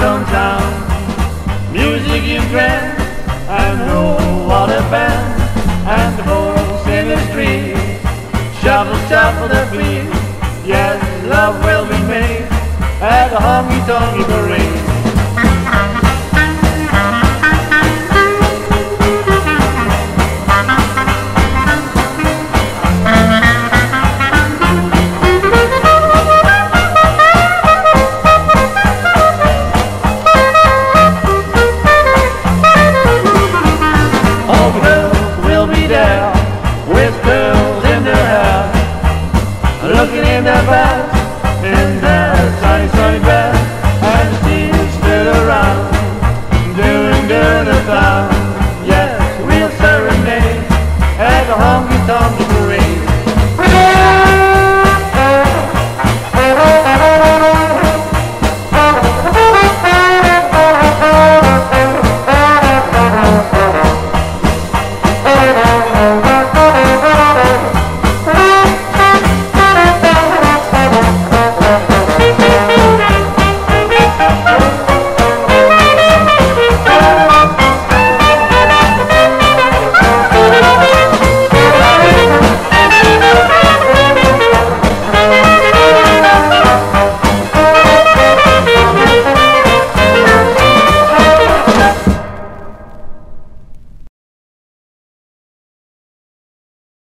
downtown. Music in trend, and no water band, and the folks in the street. Shuffle, shuffle their feet, yes, love will be made at the honky-tonky parade. with girls in their hair, looking in their back, in their tiny sunny bed, and she stood around, doing good a sound. Yes, we'll serenade at the honky tonk.